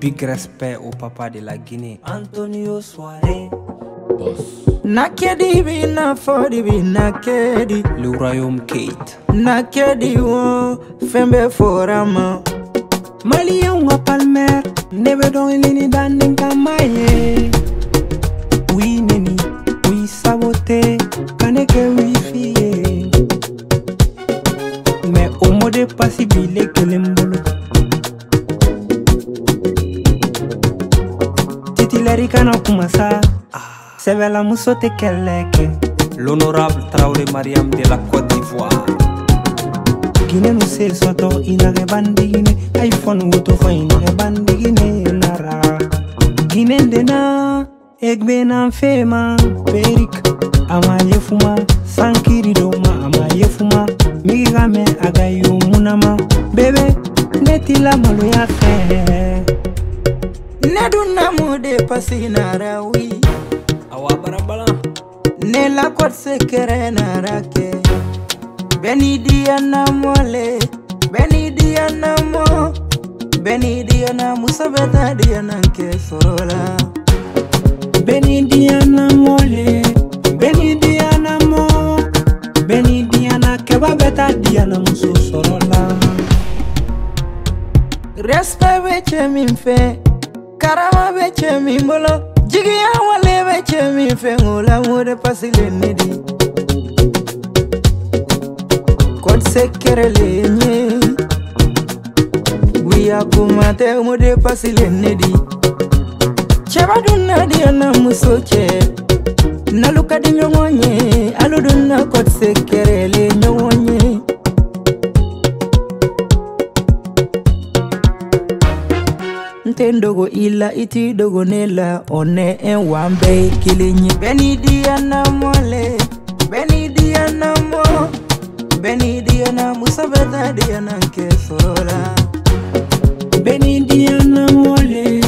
Big respect au oh, papa de la Guinée. Antonio soirée, Boss. Nakedi bi nafodi bi nakedi. Le royaume Kate. Nakedi wo oh, fembe forama. Malien wa palmer. Nebe don ilini dandinga maye. Oui neni, oui sabote. Kaneke oui fiye. Mais au mode de si bile Seri kana kuma sa Sɛbɛla muso tɛ L'honorable Traoré Mariam de la Côte d'Ivoire Guinée nous soto inage bande iPhone ou to fa nara Guinée na Egbe na fema Perik ama ye fuma Sankiri do ma ama agayu munama Bebe neti la malo ya Neduna mude pasi narawi Awa barambala Nela kwa sekere narake Benidia na mwale Benidia na mo Benidia na musabeta dia na kesorola Benidia na mwale Benidia na mo Benidia na kebabeta dia na musosorola Respect with you, karama be cɛ min bolo jigiya wale be cɛ min fɛ o lamode pasile ne di kɔtise kɛrɛle ye wiya kumatɛ mode pasile ne di cɛba dun nadiyana muso cɛ nalukadiɲɔgɔn ye alu dun na kɔtise kɛ nte ndogo ila iti dogo nela one enwa mbe kilinyi beni dia na mole beni dia na mo beni dia na musabeta dia na nkesola beni dia na mole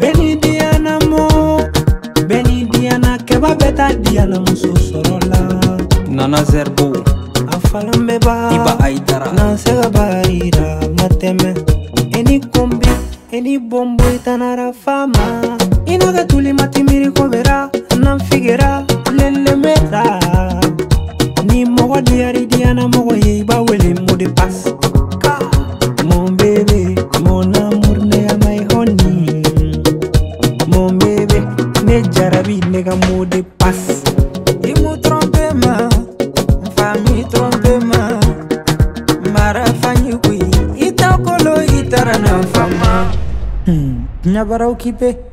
beni dia na mo beni dia na kebabeta dia na musosorola nana zerbo afalan bɛ ba i n'an se ka ba yira ma tɛmɛ elibombo etanara fama inaka tulimatimiri kobera nanfigera lelemera ni mogo diyaridiyana mogo ye ibaw tara na fama. Hmm. Nyabara ukipe.